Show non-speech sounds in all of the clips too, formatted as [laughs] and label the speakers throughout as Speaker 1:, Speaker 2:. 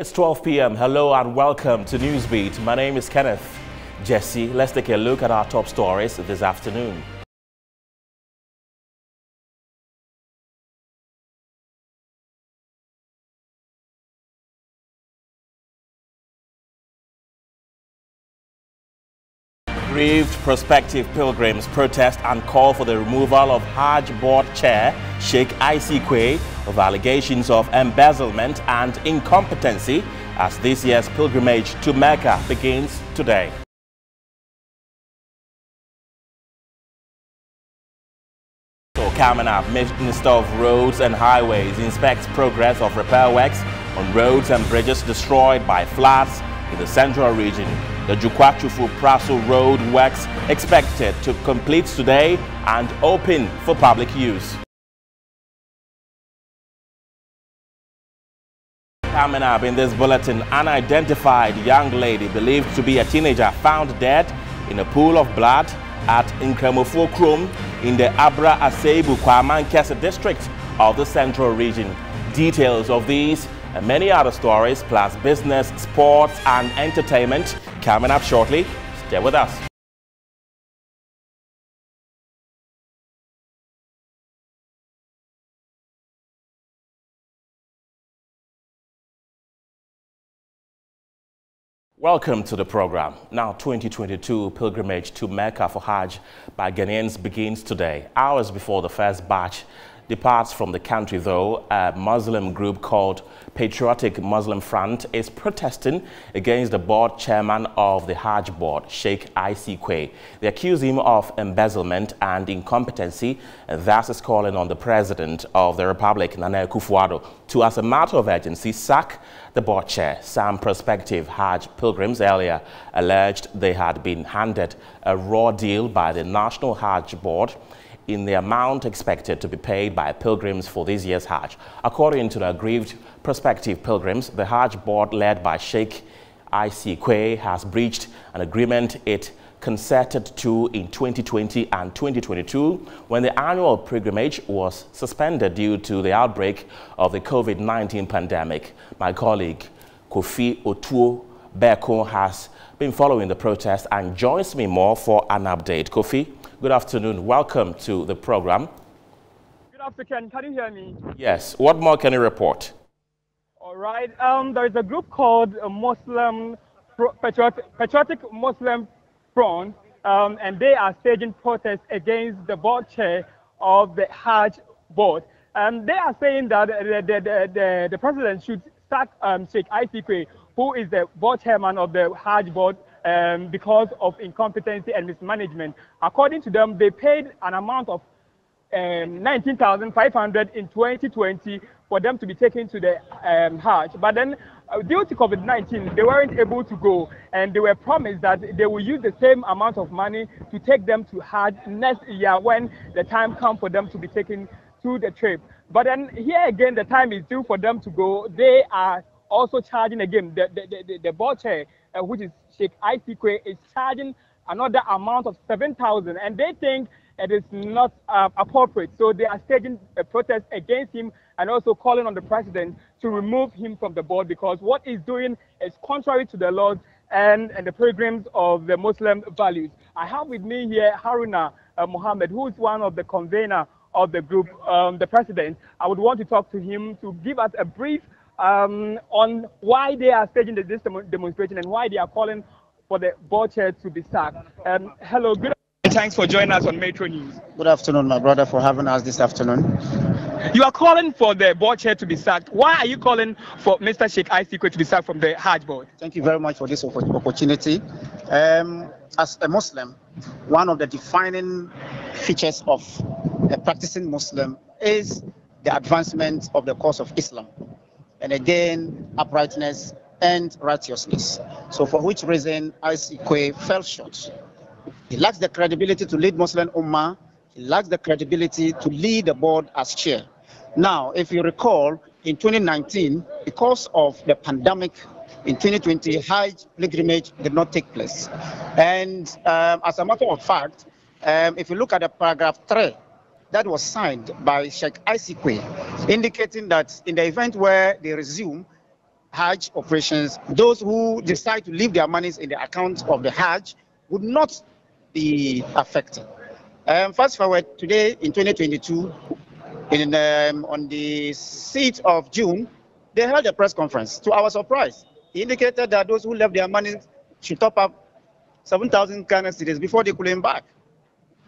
Speaker 1: It's 12 p.m. Hello and welcome to Newsbeat. My name is Kenneth Jesse. Let's take a look at our top stories this afternoon. Grieved prospective pilgrims protest and call for the removal of Hajj Board Chair Sheikh I.C. Quaye of allegations of embezzlement and incompetency as this year's pilgrimage to Mecca begins today. So up, Minister of Roads and Highways inspects progress of repair works on roads and bridges destroyed by floods in the central region. The Jukwa-Twifo Praso Road works expected to complete today and open for public use. Coming up in this bulletin, unidentified young lady believed to be a teenager found dead in a pool of blood at Nkramofo Krom in the Abra Asebu Kwamankese district of the central region. Details of these and many other stories, plus business, sports, and entertainment coming up shortly. Stay with us. Welcome to the program. Now, 2022 pilgrimage to Mecca for Hajj by Ghanaians begins today, hours before the first batch departs from the country, though, a Muslim group called Patriotic Muslim Front is protesting against the board chairman of the Hajj board, Sheikh I.C. Quaye. They accuse him of embezzlement and incompetency, and thus is calling on the president of the republic, Nana Akufo-Addo, to, as a matter of urgency, sack the board chair. Some prospective Hajj pilgrims earlier alleged they had been handed a raw deal by the National Hajj Board in the amount expected to be paid by pilgrims for this year's Hajj. According to the aggrieved prospective pilgrims, the Hajj board led by Sheikh I.C. Quaye has breached an agreement it concerted to in 2020 and 2022 when the annual pilgrimage was suspended due to the outbreak of the COVID-19 pandemic. My colleague Kofi Otuo Beko has been following the protest and joins me more for an update. Kofi? Good afternoon. Welcome to the program.
Speaker 2: Good afternoon. Can you hear me?
Speaker 1: Yes. What more can you report?
Speaker 2: All right. Um, there is a group called Muslim Patriotic, Patriotic Muslim Front, um, and they are staging protests against the board chair of the Hajj board. And they are saying that the, the, the, the president should sack um, Sheikh I.C. Quaye, who is the board chairman of the Hajj board, um, because of incompetency and mismanagement. According to them, they paid an amount of um, 19,500 in 2020 for them to be taken to the um, Hajj. But then, uh, due to COVID-19, they weren't able to go, and they were promised that they will use the same amount of money to take them to Hajj next year when the time comes for them to be taken to the trip. But then here again, the time is due for them to go. They are also charging again the the, the, the board chair, uh, which is Sheikh I.C. Quaye is charging another amount of 7,000 and they think it is not uh, appropriate. So they are staging a protest against him and also calling on the president to remove him from the board because what he's doing is contrary to the laws and, and the pilgrims of the Muslim values. I have with me here Haruna uh, Mohammed, who is one of the convener of the group, um, the president. I would want to talk to him to give us a brief um, on why they are staging this demonstration and why they are calling for the board chair to be sacked. Um, hello, good afternoon. Thanks for joining us on Metro News.
Speaker 3: Good afternoon, my brother, for having us this afternoon.
Speaker 2: You are calling for the board chair to be sacked. Why are you calling for Mr. Sheikh I.C. Quaye to be sacked from the Hajj board?
Speaker 3: Thank you very much for this opportunity. Um, as a Muslim, one of the defining features of a practicing Muslim is the advancement of the cause of Islam and again uprightness and righteousness. So for which reason I.C. Quaye fell short. He lacks the credibility to lead Muslim Ummah. He lacks the credibility to lead the board as chair. Now, if you recall, in 2019, because of the pandemic, in 2020, Hajj pilgrimage did not take place. And um, as a matter of fact, um, if you look at the paragraph 3 that was signed by Sheikh I.C. Quaye, indicating that in the event where they resume, Hajj operations, those who decide to leave their monies in the account of the Hajj would not be affected. Um, fast forward today in 2022, in, um, on the 6th of June, they held a press conference. To our surprise, he indicated that those who left their money should top up 7,000 Ghana cedis before they claim back.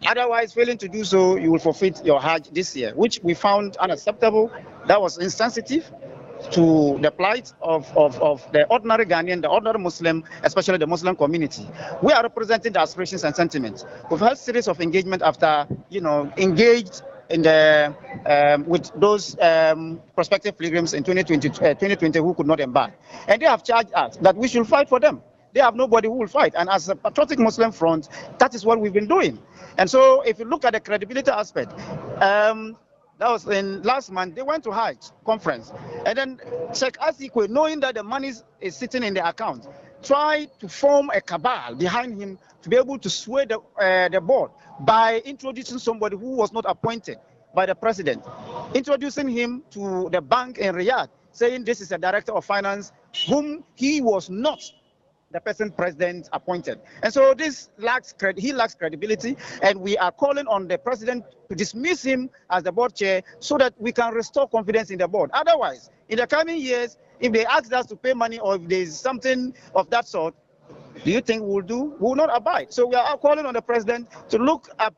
Speaker 3: Otherwise, failing to do so, you will forfeit your Hajj this year, which we found unacceptable. That was insensitive to the plight of, of, of the ordinary Ghanaian, the ordinary Muslim, especially the Muslim community. We are representing the aspirations and sentiments. We've had a series of engagement after, you know, engaged in the um, with those um, prospective pilgrims in 2020, uh, 2020 who could not embark. And they have charged us that we should fight for them. They have nobody who will fight. And as a patriotic Muslim front, that is what we've been doing. And so if you look at the credibility aspect, um, that was in last month, they went to Hajj conference. And then Sheikh I.C. Quaye, knowing that the money is sitting in the account, tried to form a cabal behind him to be able to sway the, uh, the board by introducing somebody who was not appointed by the president, introducing him to the bank in Riyadh, saying this is a director of finance whom he was not the person president appointed. And so this lacks cred he lacks credibility, and we are calling on the president to dismiss him as the board chair so that we can restore confidence in the board. Otherwise, in the coming years, if they ask us to pay money or if there's something of that sort, do you think we'll do? We will not abide. So we are calling on the president to look at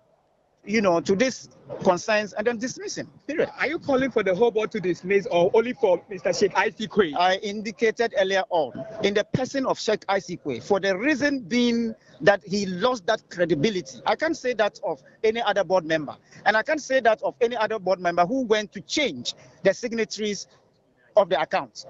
Speaker 3: you know, to this concerns and then dismiss him. Period.
Speaker 2: Are you calling for the whole board to dismiss or only for Mr. Sheikh I.C. Quaye?
Speaker 3: I indicated earlier on in the person of Sheikh I.C. Quaye for the reason being that he lost that credibility. I can't say that of any other board member. And I can't say that of any other board member who went to change the signatories of the accounts.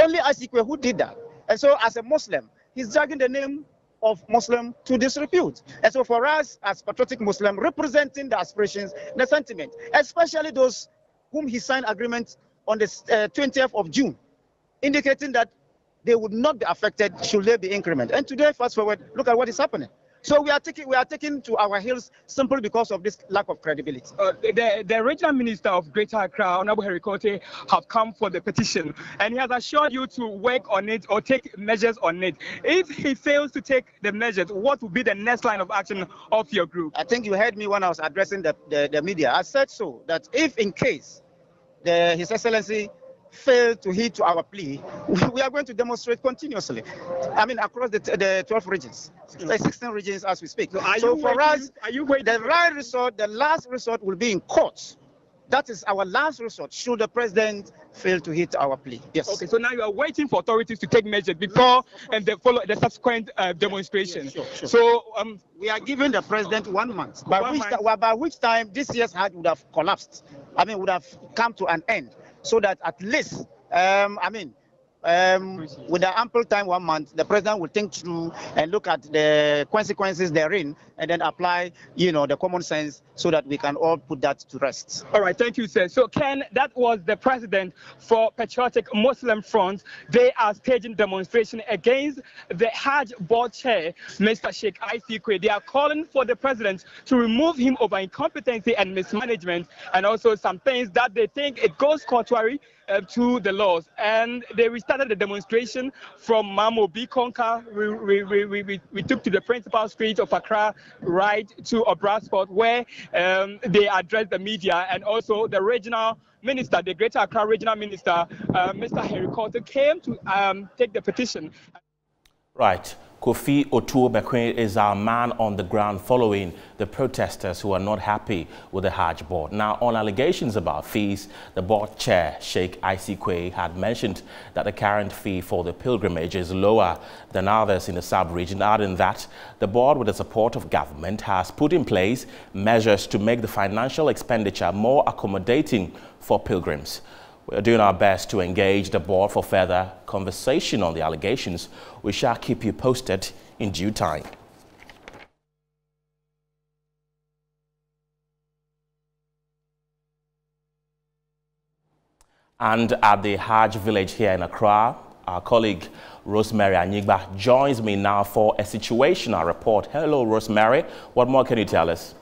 Speaker 3: Only I.C. Quaye who did that. And so as a Muslim, he's dragging the name of Muslim to disrepute. And so for us as patriotic Muslim, representing the aspirations, the sentiment, especially those whom he signed agreement on the uh, 20th of June, indicating that they would not be affected should there be increment. And today, fast forward, look at what is happening. So we are taking we are taking to our heels simply because of this lack of credibility.
Speaker 2: Uh, the, the regional minister of Greater Accra, Honorable Harry Quartey, have come for the petition, and he has assured you to work on it or take measures on it. If he fails to take the measures, what will be the next line of action of your group?
Speaker 3: I think you heard me when I was addressing the, the, the media. I said so that if in case the, His Excellency fail to heed to our plea, we are going to demonstrate continuously. I mean, across the, the 12 regions, like 16 regions as we speak.
Speaker 2: So,
Speaker 3: so
Speaker 2: you
Speaker 3: for
Speaker 2: waiting,
Speaker 3: us,
Speaker 2: are you waiting
Speaker 3: the right resort, the last resort will be in court. That is our last resort should the president fail to hit our plea. Yes.
Speaker 2: Okay, so now you are waiting for authorities to take measures before and the follow the subsequent uh, demonstration.
Speaker 3: Sure, sure.
Speaker 2: So um,
Speaker 3: we are giving the president one month, by
Speaker 2: One
Speaker 3: which,
Speaker 2: month.
Speaker 3: by which time this year's hajj would have collapsed. I mean, would have come to an end, so that at least, um, I mean, um, with the ample time, one month, the president will think through and look at the consequences therein, and then apply, you know, the common sense, so that we can all put that to rest.
Speaker 2: All right, thank you, sir. So, Ken, that was the president for Patriotic Muslim Front. They are staging demonstration against the Hajj board chair, Mr. Sheikh I.C. Quaye. They are calling for the president to remove him over incompetency and mismanagement, and also some things that they think it goes contrary uh, to the laws. And they restarted the demonstration from Mamo B. Konka. We, we, we, we, we, took to the principal street of Accra, right to Obra Spot, where um, they addressed the media and also the regional minister, the Greater Accra regional minister, uh, Mr. Harry Quartey, came to um, take the petition.
Speaker 1: Right. Kofi Otuo Bekwe is our man on the ground following the protesters who are not happy with the Hajj board. Now, on allegations about fees, the board chair, Sheikh I.C. Quaye, had mentioned that the current fee for the pilgrimage is lower than others in the sub-region, adding that the board, with the support of government, has put in place measures to make the financial expenditure more accommodating for pilgrims. We are doing our best to engage the board for further conversation on the allegations. We shall keep you posted in due time. And at the Hajj village here in Accra, our colleague Rosemary Anyigba joins me now for a situational report. Hello, Rosemary. What more can you tell us?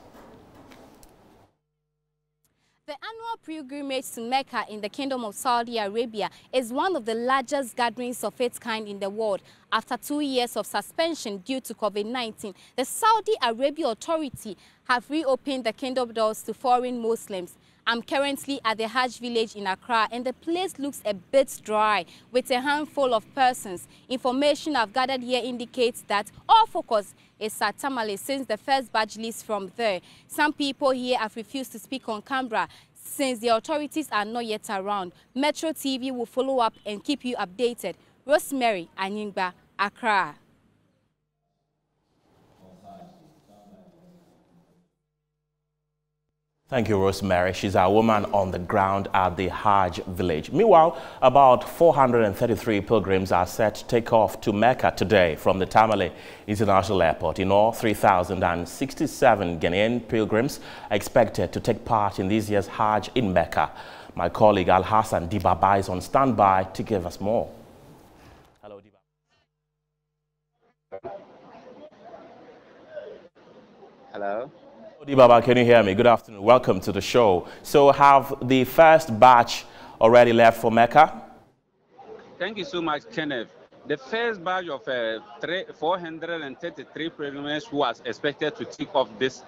Speaker 4: Pilgrimage to Mecca in the Kingdom of Saudi Arabia is one of the largest gatherings of its kind in the world. After two years of suspension due to COVID-19, the Saudi Arabia Authority have reopened the kingdom doors to foreign Muslims. I'm currently at the Hajj village in Accra and the place looks a bit dry with a handful of persons. Information I've gathered here indicates that all focus is at Tamale since the first batch leaves from there. Some people here have refused to speak on camera since the authorities are not yet around. Metro TV will follow up and keep you updated. Rosemary Anyingba, Accra.
Speaker 1: Thank you, Rosemary. She's a woman on the ground at the Hajj village. Meanwhile, about 433 pilgrims are set to take off to Mecca today from the Tamale International Airport. In all, 3,067 Ghanaian pilgrims are expected to take part in this year's Hajj in Mecca. My colleague Al Hassan Dibaba is on standby to give us more. Hello,
Speaker 5: Dibaba. Hello.
Speaker 1: Baba, can you hear me? Good afternoon. Welcome to the show. So have the first batch already left for Mecca?
Speaker 5: Thank you so much, Kenneth. The first batch of uh, 433 pilgrims who was expected to take off this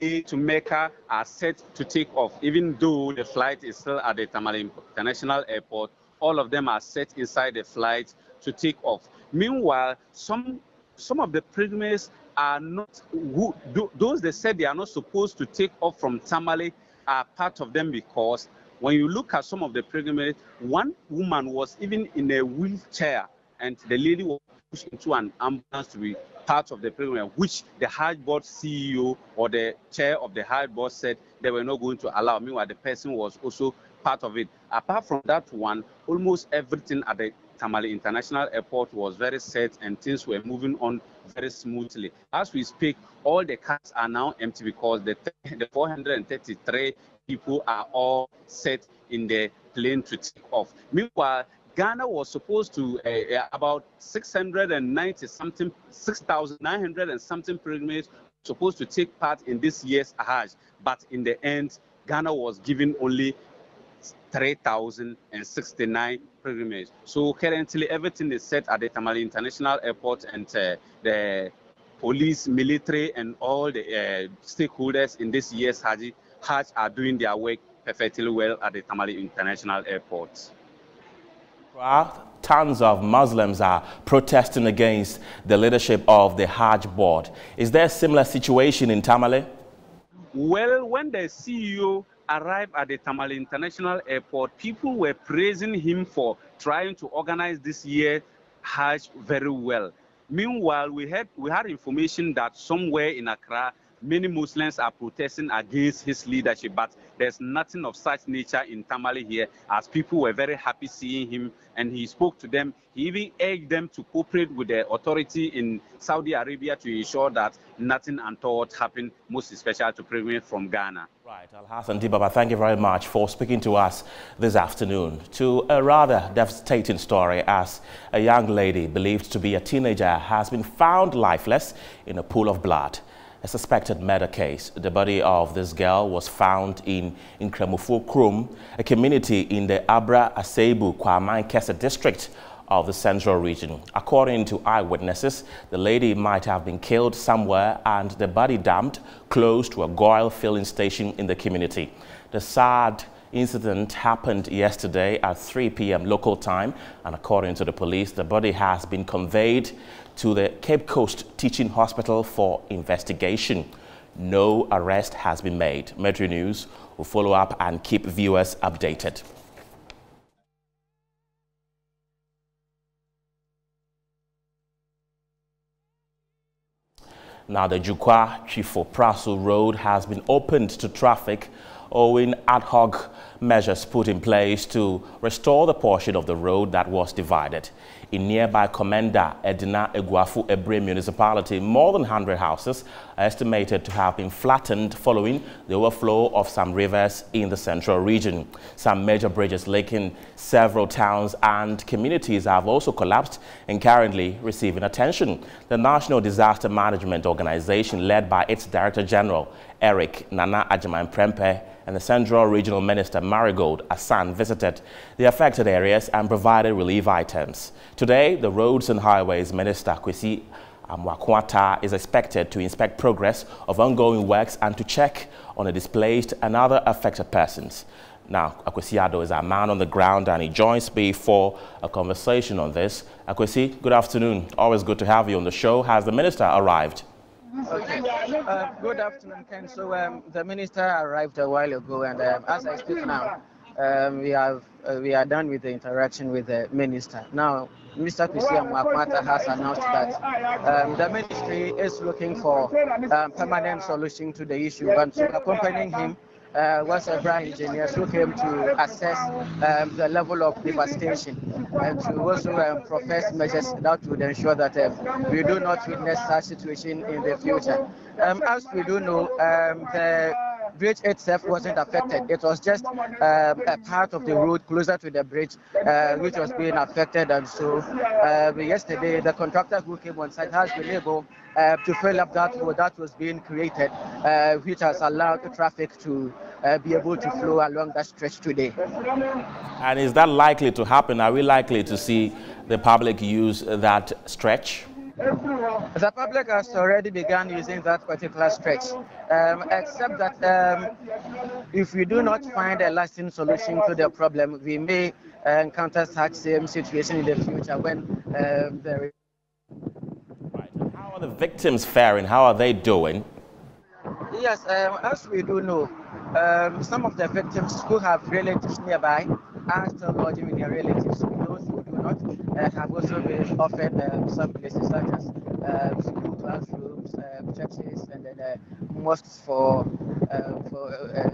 Speaker 5: to Mecca are set to take off. Even though the flight is still at the Tamale International Airport, all of them are set inside the flight to take off. Meanwhile, some some of the pilgrims are not who those they said they are not supposed to take off from Tamale are part of them because when you look at some of the pilgrimages, one woman was even in a wheelchair and the lady was pushed into an ambulance to be part of the pilgrimage, which the Hajj board CEO or the chair of the Hajj board said they were not going to allow. Meanwhile, the person was also part of it. Apart from that one, almost everything at the Tamale International Airport was very set and things were moving on very smoothly. As we speak, all the cars are now empty because the, the 433 people are all set in the plane to take off. Meanwhile, Ghana was supposed to uh, about 690 something, 6,900 and something pilgrims supposed to take part in this year's Hajj, but in the end, Ghana was given only 3,069 pilgrimages. So currently everything is set at the Tamale International Airport and uh, the police, military, and all the uh, stakeholders in this year's Hajj, Hajj are doing their work perfectly well at the Tamale International Airport.
Speaker 1: Tons of Muslims are protesting against the leadership of the Hajj board. Is there a similar situation in Tamale?
Speaker 5: Well, when the CEO arrived at the Tamale International Airport, people were praising him for trying to organize this year Hajj very well. Meanwhile, we had we had information that somewhere in Accra, many Muslims are protesting against his leadership, but there's nothing of such nature in Tamale here, as people were very happy seeing him, and he spoke to them. He even urged them to cooperate with the authority in Saudi Arabia to ensure that nothing untoward happened, most especially to pilgrims from Ghana.
Speaker 1: Right, Al-Hassan Dibaba, thank you very much for speaking to us this afternoon. To a rather devastating story as a young lady believed to be a teenager has been found lifeless in a pool of blood a suspected murder case. The body of this girl was found in Nkramofoɔ Kurom, a community in the Abra Asebu Kwamankese district of the central region. According to eyewitnesses, the lady might have been killed somewhere and the body dumped close to a oil filling station in the community. The sad incident happened yesterday at 3 p.m. local time and according to the police, the body has been conveyed to the Cape Coast Teaching Hospital for investigation. No arrest has been made. Metro News will follow up and keep viewers updated. Now, the Jukwa Twifo Praso Road has been opened to traffic owing ad hoc measures put in place to restore the portion of the road that was divided. In nearby Komenda Edina Eguafo Abirem municipality, more than 100 houses are estimated to have been flattened following the overflow of some rivers in the central region. Some major bridges linking several towns and communities have also collapsed and currently receiving attention. The National Disaster Management Organization, led by its Director General, Eric Nana Agyemang Prempeh, and the Central Regional Minister Marigold Assan visited the affected areas and provided relief items. Today, the Roads and Highways Minister Kwesi Amoako-Attah is expected to inspect progress of ongoing works and to check on the displaced and other affected persons. Now, Akwesi Addo is our man on the ground and he joins me for a conversation on this. Akwesi, good afternoon. Always good to have you on the show. Has the minister arrived?
Speaker 6: Okay. Uh, good afternoon, Ken. So um, the minister arrived a while ago, and um, as I speak now, um, we have uh, we are done with the interaction with the minister. Now, Mr. Kwesi Amoako-Attah has announced that um, the ministry is looking for um, permanent solution to the issue, but accompanying him uh, was several engineers who came to assess um, the level of devastation and to also um, profess measures that would ensure that um, we do not witness such situation in the future. Um, as we do know, um, the bridge itself wasn't affected. It was just um, a part of the road closer to the bridge uh, which was being affected. And so uh, yesterday, the contractor who came on site has been able uh, to fill up that road that was being created, uh, which has allowed the traffic to uh, be able to flow along that stretch today.
Speaker 1: And is that likely to happen? Are we likely to see the public use that stretch?
Speaker 6: The public has already begun using that particular stretch, um, except that um, if we do not find a lasting solution to the problem, we may uh, encounter such same situation in the future when um, there is.
Speaker 1: Right. How are the victims faring? How are they doing?
Speaker 6: Yes, um, as we do know, um, some of the victims who have relatives nearby are still lodging with their relatives. Those who do not uh, have also been offered um, some places such as uh, school classrooms, um, churches, and then uh, mosques for uh, for, uh,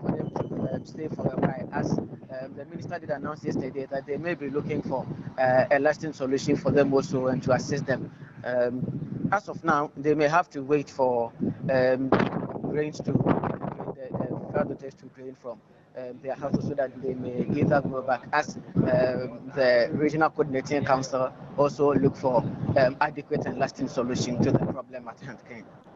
Speaker 6: for them to um, stay for a while. As um, the minister did announce yesterday that they may be looking for uh, a lasting solution for them also and to assist them. Um, as of now, they may have to wait for um, range to the, flood to drain from um, their houses so that they may either go back as um, the regional coordinating council also look for um, adequate and lasting solution to the problem at hand.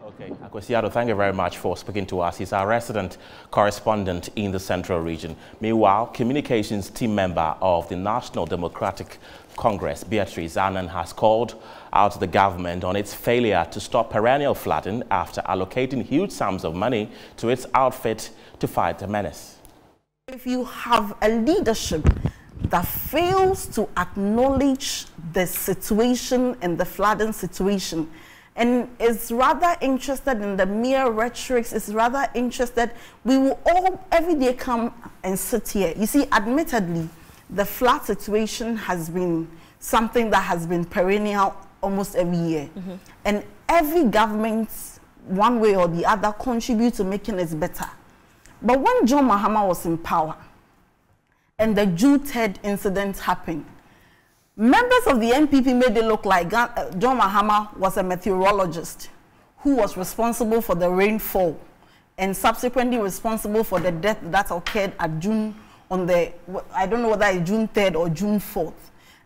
Speaker 1: Okay, Akwesi Addo, thank you very much for speaking to us. He's our resident correspondent in the Central Region. Meanwhile, communications team member of the National Democratic Congress, Beatrice Annan, has called out the government on its failure to stop perennial flooding after allocating huge sums of money to its outfit to fight the menace.
Speaker 7: If you have a leadership that fails to acknowledge the situation and the flooding situation and is rather interested in the mere rhetorics, is rather interested, we will all every day come and sit here. You see, admittedly, the flat situation has been something that has been perennial almost every year. Mm -hmm. And every government, one way or the other, contribute to making it better. But when John Mahama was in power and the June 3rd incident happened, members of the NPP made it look like uh, John Mahama was a meteorologist who was responsible for the rainfall and subsequently responsible for the death that occurred at June on the, I don't know whether it's June 3rd or June 4th.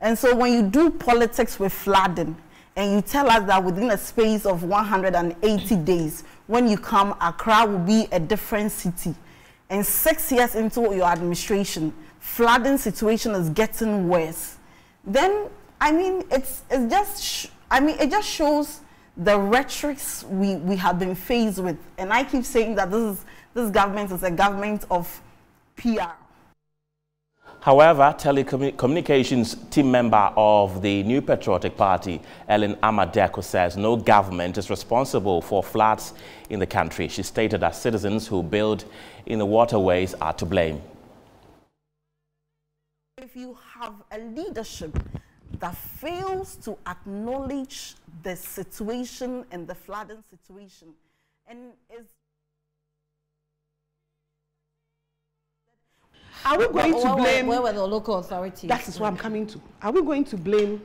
Speaker 7: And so when you do politics with flooding, and you tell us that within a space of 180 days, when you come, Accra will be a different city. And six years into your administration, flooding situation is getting worse. Then, I mean, it's, it's just, I mean, it just shows the rhetorics we, we have been faced with. And I keep saying that this, is, this government is a government of PR.
Speaker 1: However, telecommunications team member of the New Patriotic Party, Ellen Ama Daaku, says no government is responsible for floods in the country. She stated that citizens who build in the waterways are to blame.
Speaker 7: If you have a leadership that fails to acknowledge the situation and the flooding situation and is
Speaker 8: Are we going to blame?
Speaker 9: Where were the local authorities?
Speaker 8: That is what I'm coming to. Are we going to blame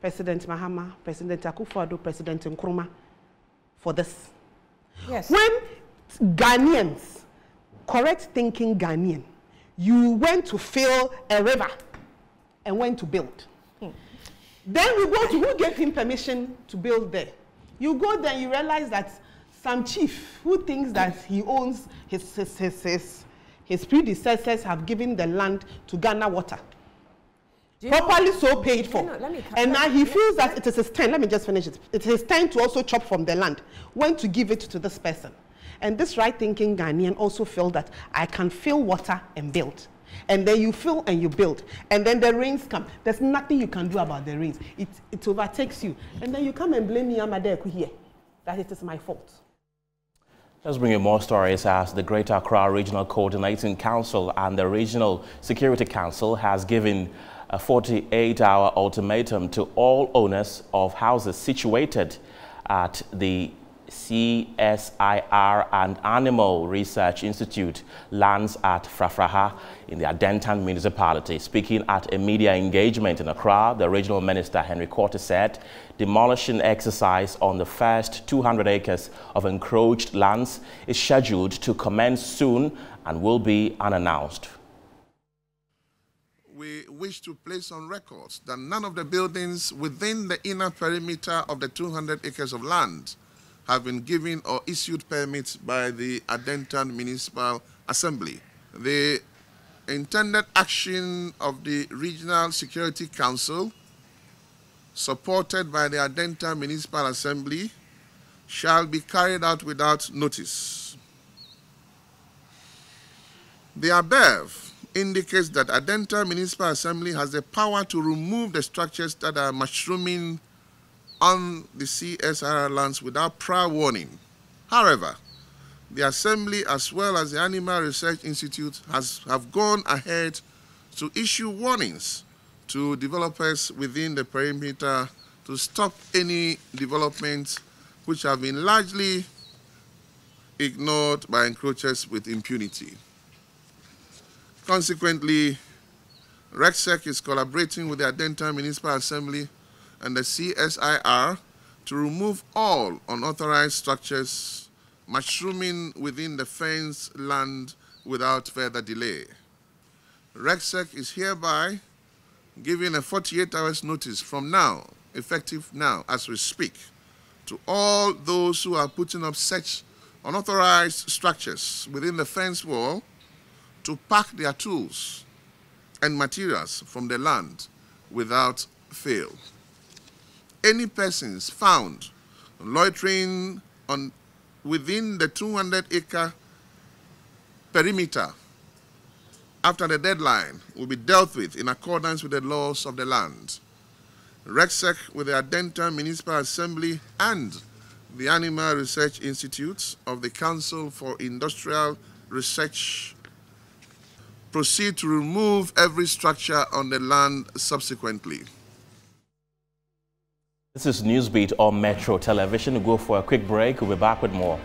Speaker 8: President Mahama, President Akufo-Addo, President Nkrumah for this?
Speaker 9: Yes.
Speaker 8: When Ghanaians, correct thinking Ghanaian, you went to fill a river and when to build. Hmm. Then we go to who gave him permission to build there. You go there, you realize that some chief who thinks that he owns his, his, his, his, his predecessors have given the land to Ghana Water. Properly know, so paid for. Know, and now he feels that it is his turn. Let me just finish it. It is his turn to also chop from the land. When to give it to this person. And this right thinking Ghanaian also felt that I can fill water and build. And then you fill and you build. And then the rains come. There's nothing you can do about the rains. It, it overtakes you. And then you come and blame me, Ama Daaku, here, that it is my fault.
Speaker 1: Let's bring you more stories as the Greater Accra Regional Coordinating Council and the Regional Security Council has given a 48-hour ultimatum to all owners of houses situated at the CSIR and Animal Research Institute lands at Frafraha in the Adentan municipality. Speaking at a media engagement in Accra, the regional minister Henry Quartey said demolition exercise on the first 200 acres of encroached lands is scheduled to commence soon and will be unannounced.
Speaker 10: We wish to place on record that none of the buildings within the inner perimeter of the 200 acres of land have been given or issued permits by the Adentan Municipal Assembly. The intended action of the Regional Security Council, supported by the Adentan Municipal Assembly, shall be carried out without notice. The above indicates that Adentan Municipal Assembly has the power to remove the structures that are mushrooming on the CSIR lands without prior warning. However, the Assembly as well as the Animal Research Institute has, have gone ahead to issue warnings to developers within the perimeter to stop any developments which have been largely ignored by encroachers with impunity. Consequently, REGSEC is collaborating with the Adentan Municipal Assembly and the CSIR to remove all unauthorized structures mushrooming within the fenced land without further delay. REGSEC is hereby giving a 48 hours notice from now, effective now as we speak, to all those who are putting up such unauthorized structures within the fence wall to pack their tools and materials from the land without fail any persons found loitering on within the 200 acre perimeter after the deadline will be dealt with in accordance with the laws of the land. REGSEC with the Adentan Municipal Assembly and the Animal Research Institute of the Council for Industrial Research proceed to remove every structure on the land subsequently.
Speaker 1: This is Newsbeat on Metro Television. We'll go for a quick break. We'll be back with more.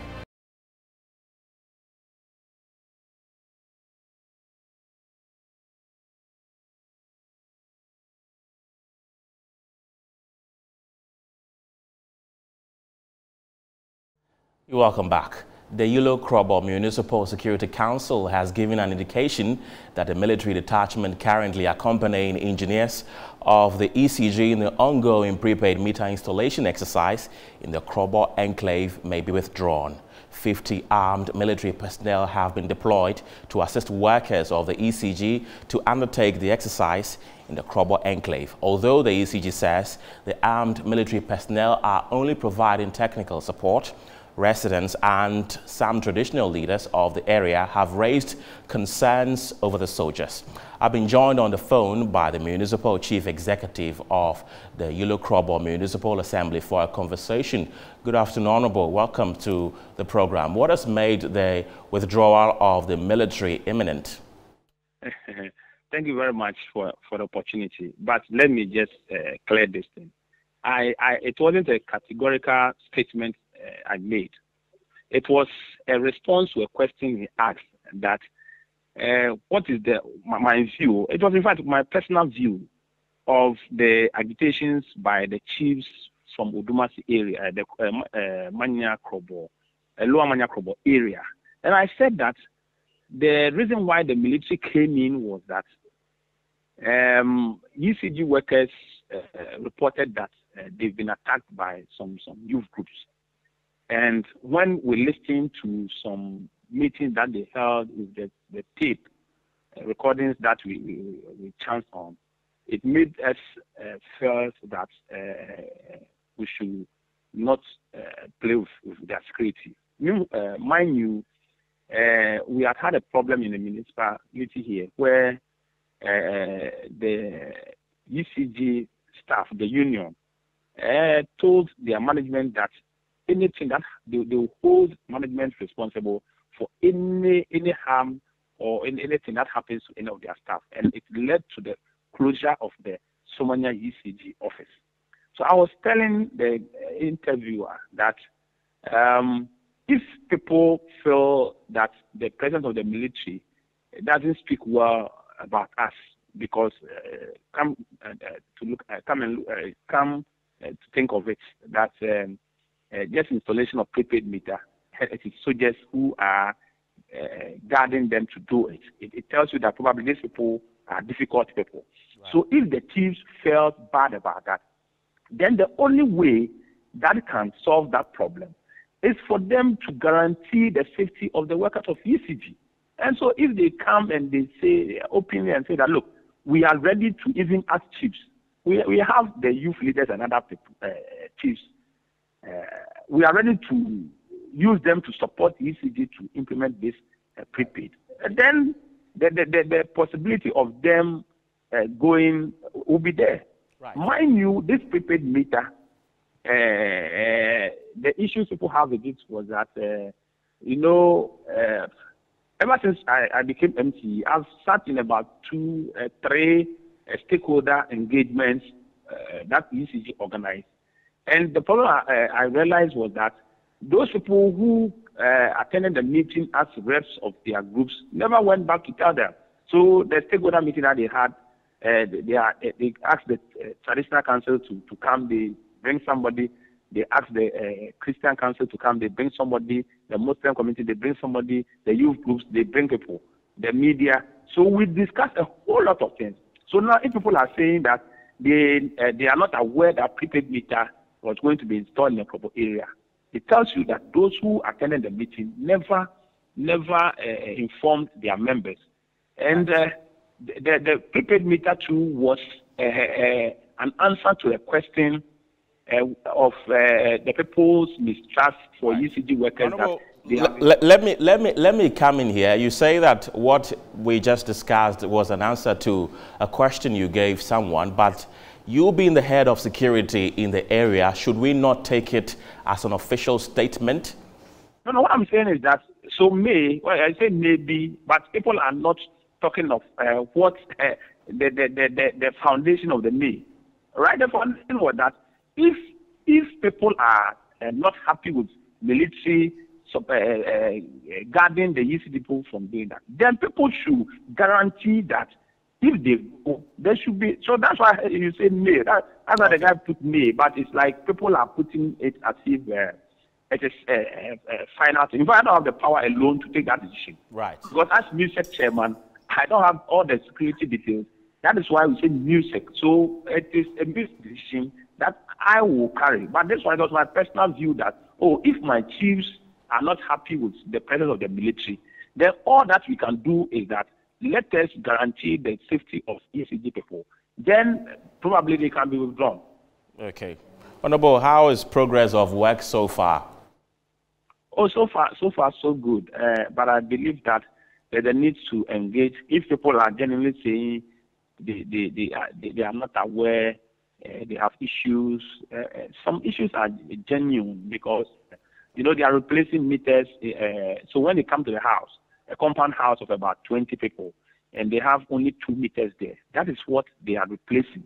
Speaker 1: You're Welcome back. The Yilo Krobo Municipal Security Council has given an indication that the military detachment currently accompanying engineers of the ECG in the ongoing prepaid meter installation exercise in the Krobo enclave may be withdrawn. 50 armed military personnel have been deployed to assist workers of the ECG to undertake the exercise in the Krobo enclave. Although the ECG says the armed military personnel are only providing technical support, residents and some traditional leaders of the area have raised concerns over the soldiers. I've been joined on the phone by the Municipal Chief Executive of the Yilo Krobo Municipal Assembly for a conversation. Good afternoon, Honorable. Welcome to the program. What has made the withdrawal of the military imminent? [laughs]
Speaker 11: Thank you very much for, for the opportunity. But let me just uh, clear this thing. I, I, it wasn't a categorical statement I made. It was a response to a question he asked that uh, what is the my, my, view? It was in fact my personal view of the agitations by the chiefs from Odumasi area, the uh, uh, Manya Krobo, uh, Lower Manya Krobo area, and I said that the reason why the military came in was that um, ECG workers uh, reported that uh, they've been attacked by some some youth groups, and when we listened to some meetings that they held with the, the tape uh, recordings that we, we, we chanced on, it made us uh, feel that uh, we should not uh, play with, with, their security. Uh, mind you, we had had a problem in the municipality here where the ECG staff, the union, told their management that anything that they, they will hold management responsible for any any harm or any, anything that happens to any of their staff. And it led to the closure of the Somanya ECG office. So I was telling the interviewer that um, if people feel that the presence of the military doesn't speak well about us, because uh, come uh, to look, uh, come and uh, come uh, to think of it, that um, uh, just installation of prepaid meter it is soldiers who are uh, guarding them to do it. it. it. tells you that probably these people are difficult people. Right. So if the chiefs felt bad about that, then the only way that can solve that problem is for them to guarantee the safety of the workers of ECG. And so if they come and they say openly and say that, look, we are ready to even ask chiefs. We, we have the youth leaders and other people, uh, chiefs. Uh, we are ready to use them to support ECG to implement this uh, prepaid. And then the, the, the, the, possibility of them uh, going will be there. Right. Mind you, this prepaid meter, uh, uh the issues people have with it was that, uh, you know, uh, ever since I, I, became MC, I've sat in about two, three stakeholder engagements that ECG organized. And the problem I, I realized was that those people who uh, attended the meeting as reps of their groups never went back to tell them. So the stakeholder meeting that they had, uh, they, uh, they asked the uh, traditional council to, to come, they bring somebody, they asked the uh, Christian council to come, they bring somebody, the Muslim community, they bring somebody, the youth groups, they bring people, the media. So we discussed a whole lot of things. So now if people are saying that they, uh, they are not aware that prepaid meter was going to be installed in a proper area, it tells you that those who attended the meeting never, never uh, informed their members. And uh, the, the prepaid meter too was uh, uh an answer to a question uh, of uh, the people's mistrust for. ECG workers.
Speaker 1: Let, let, me let me let me come in here. You say that what we just discussed was an answer to a question you gave someone, but you being the head of security in the area, should we not take it as an official statement?
Speaker 11: No, no, what I'm saying is that, so may, well, I say maybe, but people are not talking of uh, what uh, the, the, the, the, foundation of the may. Right? The foundation was that if, if people are uh, not happy with military uh, uh, guarding the EC from doing that, then people should guarantee that if they go, there should be. So that's why you say may. That, that's why the guy put may, but it's like people are putting it as if uh, it is a, a, a final thing. If I don't have the power alone to take that decision.
Speaker 1: Right.
Speaker 11: Because as MUSEC chairman, I don't have all the security details. That is why we say MUSEC. So it is a MUSEC decision that I will carry. But this one was my personal view that, oh, if my chiefs are not happy with the presence of the military, then all that we can do is that let us guarantee the safety of ECG people. Then probably they can be withdrawn.
Speaker 1: Okay. Honorable, how is progress of work so far?
Speaker 11: Oh, so far, so far, so good. Uh, but I believe that there's a need to engage. If people are genuinely saying they, they, they, are, they, they are not aware, uh, they have issues, uh, uh some issues are genuine because, you know, they are replacing meters. Uh, so when they come to the house, a compound house of about 20 people, and they have only two meters there. That is what they are replacing.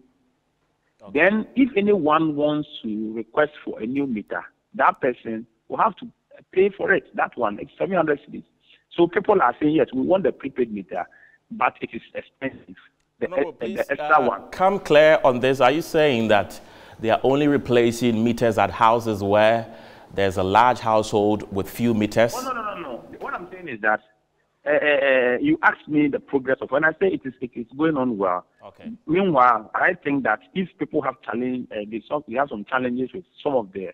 Speaker 11: Okay. Then, if anyone wants to request for a new meter, that person will have to pay for it. That one, it's 700 cedis. So people are saying, yes, we want the prepaid meter, but it is expensive. The,
Speaker 1: no,
Speaker 11: please, the extra uh, one.
Speaker 1: Come clear on this. Are you saying that they are only replacing meters at houses where there's a large household with few meters?
Speaker 11: Oh, no, no, no, no. What I'm saying is that uh, you asked me the progress of when I say it is it is going on well.
Speaker 1: Okay.
Speaker 11: Meanwhile, I think that if people have challenge, uh, they, we have some challenges with some of the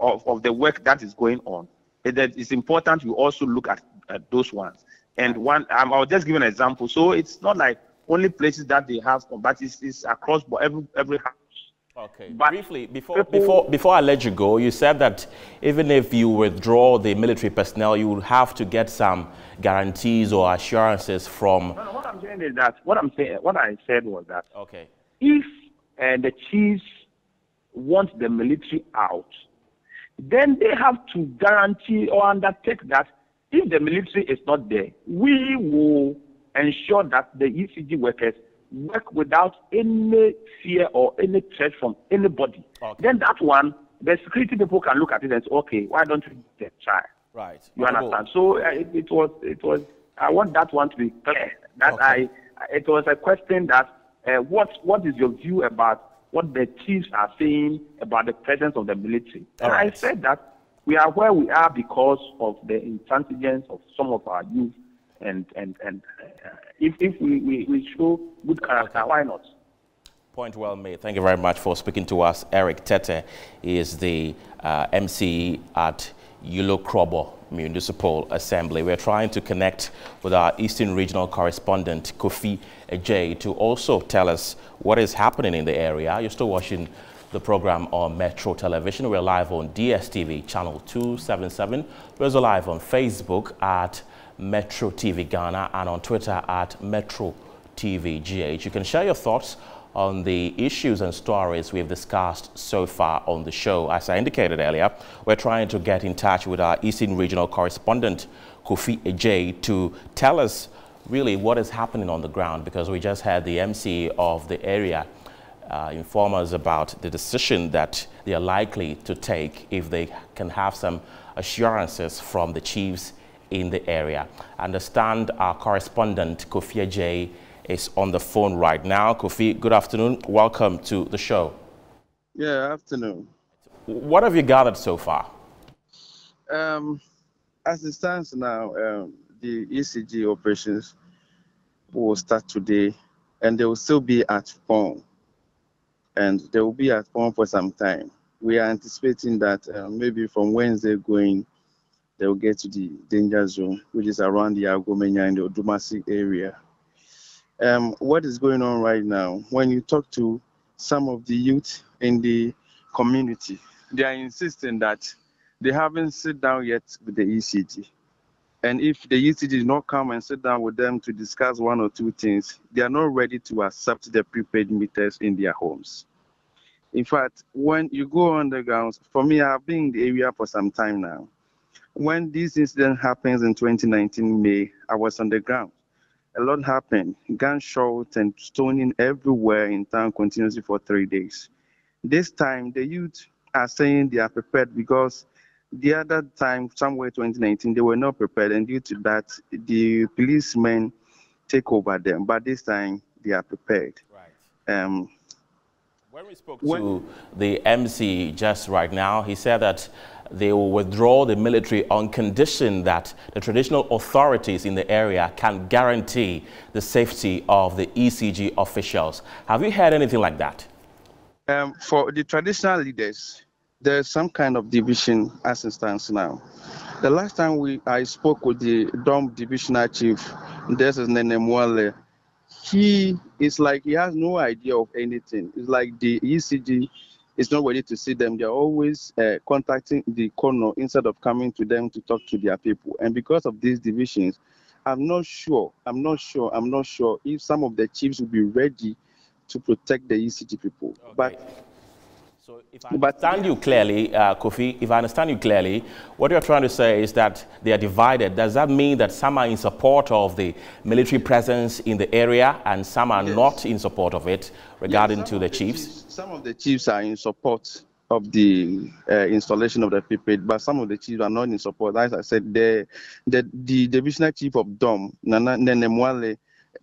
Speaker 11: of, of the work that is going on. It, it's important we also look at, at those ones. And one, um, I'll just give an example. So it's not like only places that they have, but it's, it's across every every house.
Speaker 1: Okay. But Briefly, before, before, before I let you go, you said that even if you withdraw the military personnel, you will have to get some guarantees or assurances from.
Speaker 11: No, no, what I'm saying is that what I'm saying, what I said was that.
Speaker 1: Okay.
Speaker 11: If uh, the chiefs want the military out, then they have to guarantee or undertake that if the military is not there, we will ensure that the ECG workers work without any fear or any threat from anybody. Okay. Then that one, the security people can look at it and say, okay, why don't we get child?
Speaker 1: Right.
Speaker 11: You understand? So uh, it, it, was, it was. I want that one to be clear. That okay. I, it was a question that, uh, what, what is your view about what the chiefs are saying about the presence of the military? and right. I said that we are where we are because of the intransigence of some of our youth and and and uh, if if we, we, we show good character, why not?
Speaker 1: Point well made. Thank you very much for speaking to us. Eric Tetteh is the uh, MC at Yilo Krobo Municipal Assembly. We're trying to connect with our Eastern Regional Correspondent, Kofi Ejay, to also tell us what is happening in the area. You're still watching the program on Metro Television. We're live on DSTV channel 277. We're also live on Facebook at Metro TV Ghana and on Twitter at Metro TV GH. You can share your thoughts on the issues and stories we've discussed so far on the show. As I indicated earlier, we're trying to get in touch with our Eastern Regional Correspondent, Kofi Ejay, to tell us really what is happening on the ground because we just had the MC of the area uh, inform us about the decision that they are likely to take if they can have some assurances from the chiefs in the area. I understand our correspondent, Kofi J, is on the phone right now. Kofi, good afternoon. Welcome to the show.
Speaker 12: Yeah, afternoon.
Speaker 1: What have you gathered so far?
Speaker 12: Um, as it stands now, um, the ECG operations will start today and they will still be at home. And they will be at home for some time. We are anticipating that uh, maybe from Wednesday going, they will get to the danger zone, which is around the Agomanya and the Odumase area. Um, what is going on right now? When you talk to some of the youth in the community, they are insisting that they haven't sit down yet with the ECG. And if the ECG did not come and sit down with them to discuss one or two things, they are not ready to accept the prepaid meters in their homes. In fact, when you go on the grounds, for me, I've been in the area for some time now when this incident happens in 2019 May, I was on the ground. A lot happened. Gunshots and stoning everywhere in town continuously for three days. This time, the youth are saying they are prepared because the other time, somewhere 2019, they were not prepared, and due to that, the policemen take over them. But this time, they are prepared.
Speaker 1: Right. Um, when we spoke when, to the MC just right now, he said that they will withdraw the military on condition that the traditional authorities in the area can guarantee the safety of the ECG officials. Have you heard anything like that?
Speaker 12: Um, for the traditional leaders, there's some kind of division as it stands now. The last time we I spoke with the Dom divisional chief, this is Nene Mwale, he is like he has no idea of anything. It's like the ECG is not ready to see them. They're always uh, contacting the corner instead of coming to them to talk to their people. And because of these divisions, I'm not sure, I'm not sure, I'm not sure if some of the chiefs will be ready to protect the ECG people. Okay. But
Speaker 1: so if I understand you clearly, uh, Kofi, if I understand you clearly, what you're trying to say is that they are divided. Does that mean that some are in support of the military presence in the area and some are yes. not in support of it regarding yes, to the, the chiefs?
Speaker 12: chiefs? Some of the chiefs are in support of the uh, installation of the prepaid, but some of the chiefs are not in support. As I said, the the, the divisional chief of DOM, Nana Nenemwale,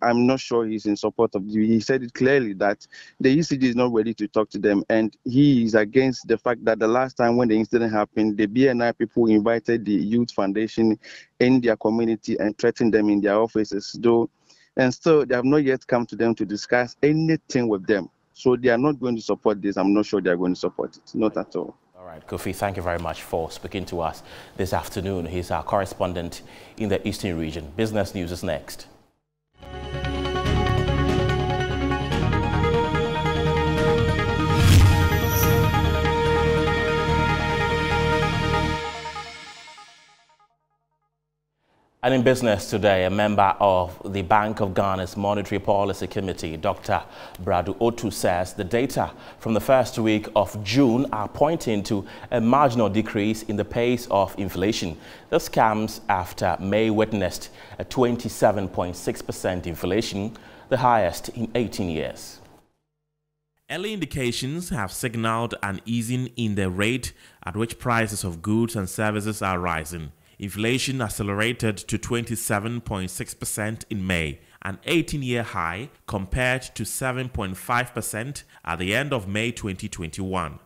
Speaker 12: I'm not sure he's in support of the. He said it clearly that the ECG is not ready to talk to them, and he is against the fact that the last time when the incident happened, the BNI people invited the Youth Foundation in their community and threatened them in their offices, though, and still they have not yet come to them to discuss anything with them. So they are not going to support this. I'm not sure they are going to support it. Not at all.
Speaker 1: All right, Kofi, thank you very much for speaking to us this afternoon. He's our correspondent in the Eastern region. Business News is next. Thank you. And in business today, a member of the Bank of Ghana's Monetary Policy Committee, Dr. Bradu Otu, says the data from the first week of June are pointing to a marginal decrease in the pace of inflation. This comes after May witnessed a 27.6% inflation, the highest in 18 years.
Speaker 13: Early indications have signaled an easing in the rate at which prices of goods and services are rising. Inflation accelerated to 27.6% in May, an 18 year high compared to 7.5% at the end of May 2021.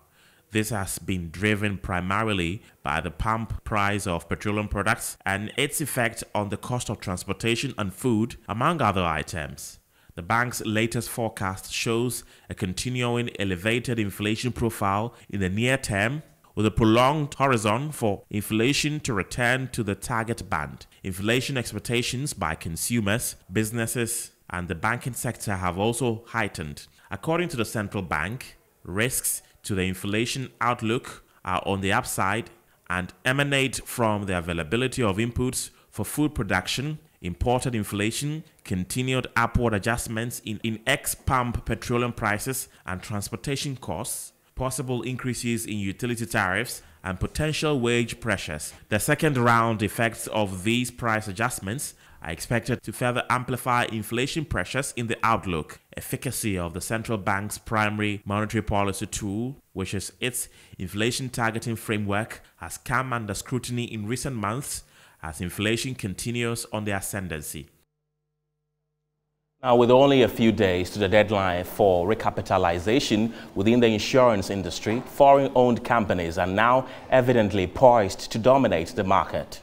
Speaker 13: This has been driven primarily by the pump price of petroleum products and its effect on the cost of transportation and food, among other items. The bank's latest forecast shows a continuing elevated inflation profile in the near term with a prolonged horizon for inflation to return to the target band. Inflation expectations by consumers, businesses, and the banking sector have also heightened. According to the central bank, risks to the inflation outlook are on the upside and emanate from the availability of inputs for food production, imported inflation, continued upward adjustments in, in ex pump petroleum prices and transportation costs, possible increases in utility tariffs, and potential wage pressures. The second round effects of these price adjustments are expected to further amplify inflation pressures in the outlook. Efficacy of the central bank's primary monetary policy tool, which is its inflation targeting framework, has come under scrutiny in recent months as inflation continues on the ascendancy.
Speaker 1: Now, with only a few days to the deadline for recapitalization within the insurance industry, foreign-owned companies are now evidently poised to dominate the market.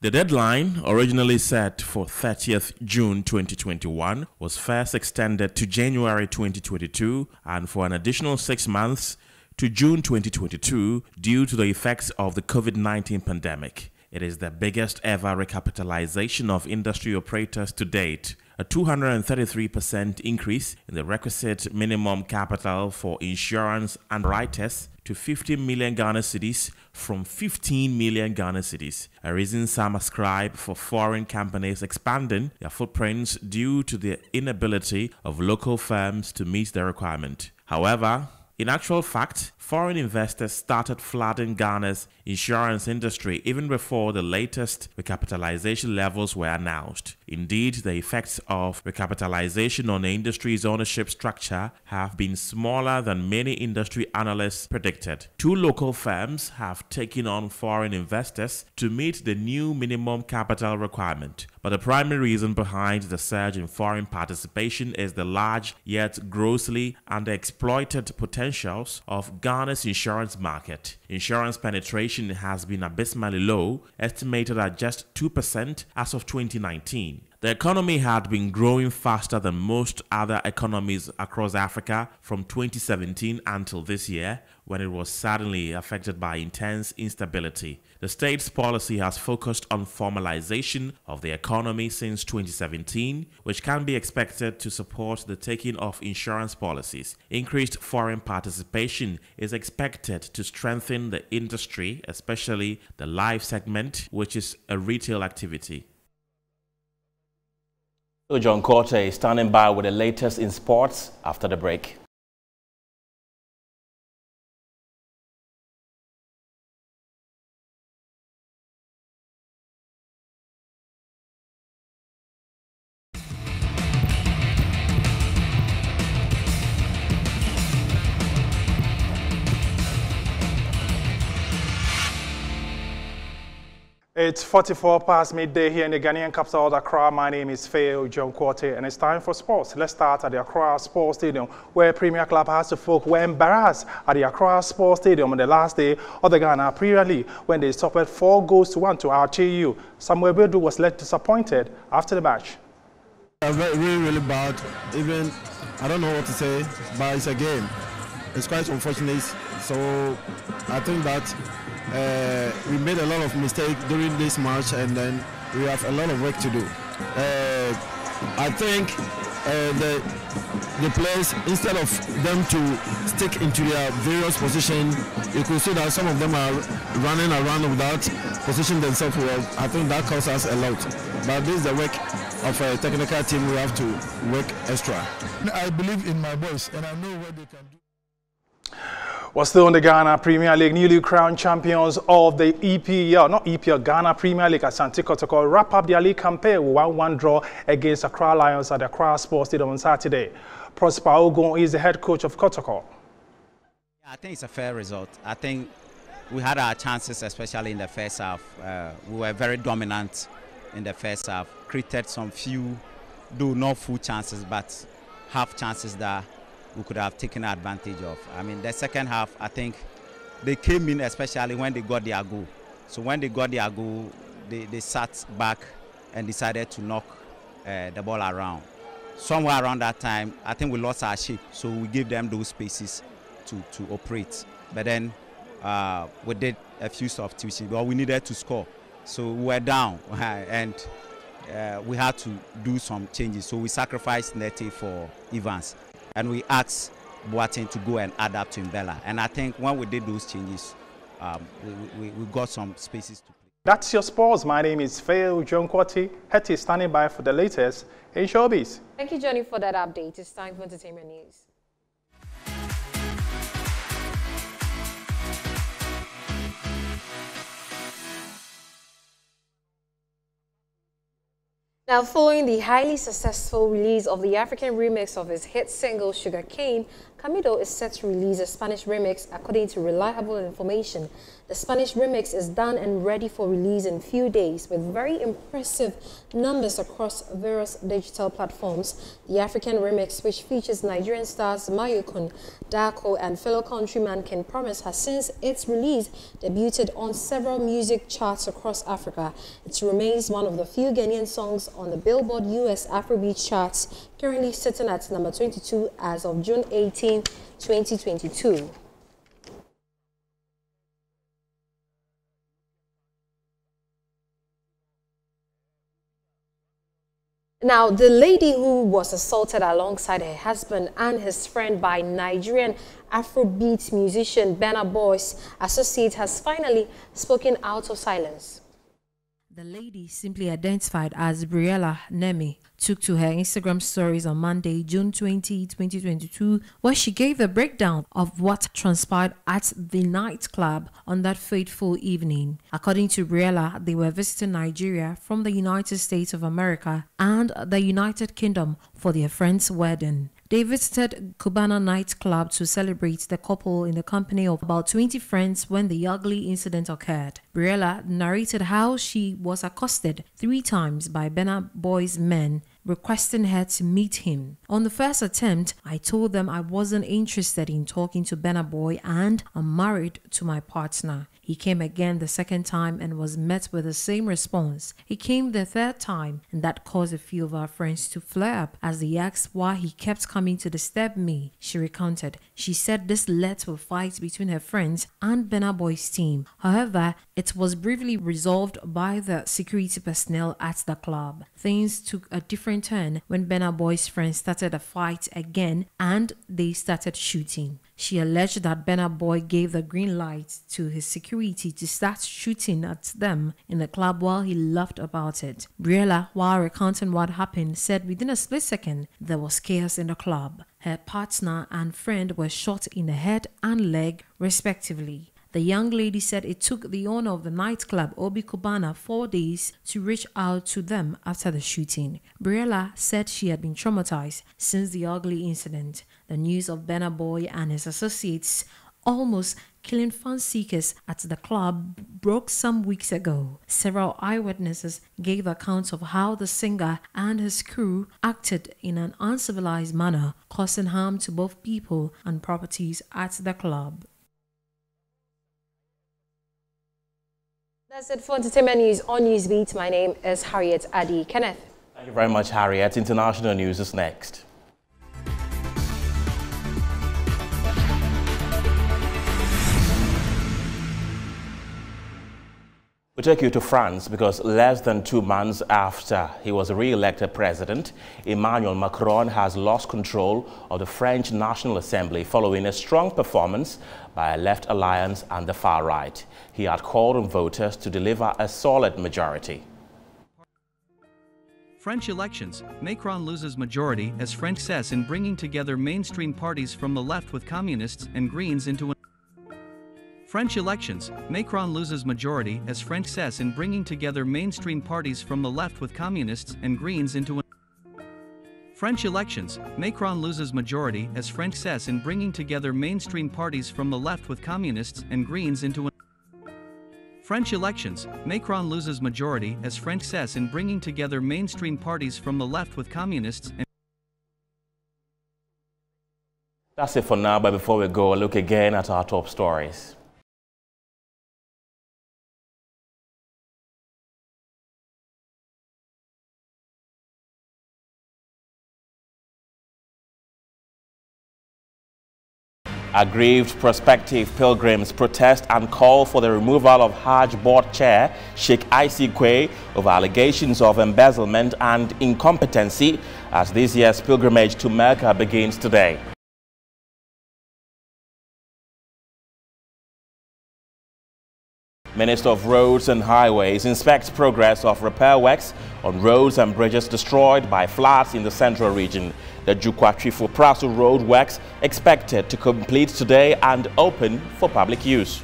Speaker 13: The deadline, originally set for 30th June 2021, was first extended to January 2022 and for an additional six months to June 2022 due to the effects of the COVID-19 pandemic. It is the biggest ever recapitalization of industry operators to date, a 233% increase in the requisite minimum capital for insurance underwriters to 50 million Ghana cedis from 15 million Ghana cedis, a reason some ascribe for foreign companies expanding their footprints due to the inability of local firms to meet the requirement. However, in actual fact, foreign investors started flooding Ghana's insurance industry even before the latest recapitalization levels were announced. Indeed, the effects of recapitalization on the industry's ownership structure have been smaller than many industry analysts predicted. Two local firms have taken on foreign investors to meet the new minimum capital requirement. But the primary reason behind the surge in foreign participation is the large yet grossly underexploited potentials of Ghana's insurance market. Insurance penetration has been abysmally low, estimated at just 2% as of 2019. The economy had been growing faster than most other economies across Africa from 2017 until this year, when it was suddenly affected by intense instability. The state's policy has focused on formalization of the economy since 2017, which can be expected to support the taking of insurance policies. Increased foreign participation is expected to strengthen the industry, especially the life segment, which is a retail activity.
Speaker 1: John Corte is standing by with the latest in sports after the break.
Speaker 14: It's 44 past midday here in the Ghanaian capital of Accra. My name is Faye John Quarter and it's time for sports. Let's start at the Accra Sports Stadium where Premier Club Hearts of Oak were embarrassed at the Accra Sports Stadium on the last day of the Ghana Premier League when they suffered four goals to one to RTU. Samuel Boadu was left disappointed after the match.
Speaker 15: Really, really bad. Even, I don't know what to say, but it's a game. It's quite unfortunate. So I think that uh, we made a lot of mistakes during this match and then we have a lot of work to do. Uh, I think uh, the, the players, instead of them to stick into their various positions, you could see that some of them are running around without positioning themselves well. I think that costs us a lot. But this is the work of a technical team. We have to work extra.
Speaker 16: I believe in my boys and I know what they can do.
Speaker 14: Well, still in the Ghana Premier League, newly crowned champions of the EPL, not EPL, Ghana Premier League Asante Kotoko wrap up their league campaign with 1-1 draw against Accra Lions at the Accra Sports Stadium on Saturday. Prosper Ogum is the head coach of Kotoko.
Speaker 17: Yeah, I think it's a fair result. I think we had our chances, especially in the first half. Uh, we were very dominant in the first half, created some few, though not full chances, but half chances that we could have taken advantage of. I mean, the second half, I think they came in especially when they got their goal. So when they got their goal, they, they sat back and decided to knock uh, the ball around. Somewhere around that time, I think we lost our shape, so we gave them those spaces to, to operate. But then uh, we did a few substitutions, but we needed to score. So we were down, [laughs] and uh, we had to do some changes. So we sacrificed Nete for Evans and we asked Boateng to go and adapt to Mbella. And I think when we did those changes, um, we, we, we, got some spaces to play.
Speaker 14: That's your sports. My name is Phil John Kwati. Hetty standing by for the latest in showbiz.
Speaker 18: Thank you, Johnny, for that update. It's time for entertainment news. Now, following the highly successful release of the African remix of his hit single Sugar Cane, Camidoh is set to release a Spanish remix according to reliable information. The Spanish remix is done and ready for release in few days with very impressive numbers across various digital platforms. The African remix, which features Nigerian stars Mayorkun, Darkoo and fellow countryman King Promise has since its release debuted on several music charts across Africa. It remains one of the few Ghanaian songs on the Billboard US Afrobeat charts, currently sitting at number 22 as of June 18, 2022. Now, the lady who was assaulted alongside her husband and his friend by Nigerian Afrobeat musician Burna Boy's associate has finally spoken out of silence.
Speaker 19: The lady, simply identified as Briella Nemi, took to her Instagram stories on Monday, June 20, 2022, where she gave a breakdown of what transpired at the nightclub on that fateful evening. According to Briella, they were visiting Nigeria from the United States of America and the United Kingdom for their friend's wedding. They visited Cubana nightclub to celebrate the couple in the company of about 20 friends when the ugly incident occurred. Briella narrated how she was accosted three times by Burna Boy's men requesting her to meet him. On the first attempt, I told them I wasn't interested in talking to Burna Boy and I'm married to my partner. He came again the second time and was met with the same response. He came the third time, and that caused a few of our friends to flare up as they asked why he kept coming to disturb me. She recounted. She said this led to a fight between her friends and Burna Boy's team. However, it was briefly resolved by the security personnel at the club. Things took a different turn when Burna Boy's friends started a fight again and they started shooting. She alleged that Burna Boy gave the green light to his security to start shooting at them in the club while he laughed about it. Briella, while recounting what happened, said within a split second there was chaos in the club. Her partner and friend were shot in the head and leg, respectively. The young lady said it took the owner of the nightclub, Obi Cubana, four days to reach out to them after the shooting. Briella said she had been traumatized since the ugly incident. The news of Burna Boy and his associates almost killing fun seekers at the club broke some weeks ago. Several eyewitnesses gave accounts of how the singer and his crew acted in an uncivilized manner, causing harm to both people and properties at the club.
Speaker 18: That's it for entertainment news on Newsbeat. My name is Harriet Adi Kenneth.
Speaker 1: Thank you very much, Harriet. International news is next. We take you to France because less than two months after he was re-elected president, Emmanuel Macron has lost control of the French National Assembly following a strong performance by a left alliance and the far right. He had called on voters to deliver a solid majority.
Speaker 20: French elections, Macron loses majority as French says in bringing together mainstream parties from the left with communists and Greens into an French elections, Macron loses majority as French says in bringing together mainstream parties from the left with communists and Greens into an French elections, Macron loses majority as French says in bringing together mainstream parties from the left with communists and Greens into an French elections, Macron loses majority as French says in bringing together mainstream parties from the left with communists and
Speaker 1: That's it for now, but before we go, look again at our top stories. Aggrieved prospective pilgrims protest and call for the removal of Hajj Board Chair Sheikh I.C. Quaye over allegations of embezzlement and incompetency as this year's pilgrimage to Mecca begins today. Minister of Roads and Highways inspects progress of repair works on roads and bridges destroyed by floods in the central region. The Jukwa-Twifo Praso road works expected to complete today and open for public use.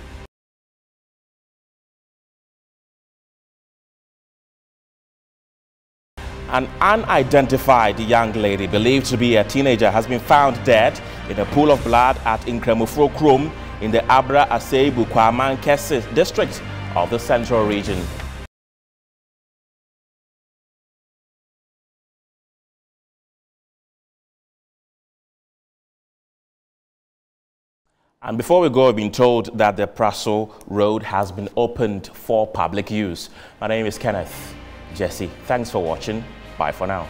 Speaker 1: An unidentified young lady believed to be a teenager has been found dead in a pool of blood at Inkremufro Krum in the Abura Asebu Kwamankese district of the central region. And before we go, I've been told that the Praso Road has been opened for public use. My name is Kenneth Jesse. Thanks for watching. Bye for now.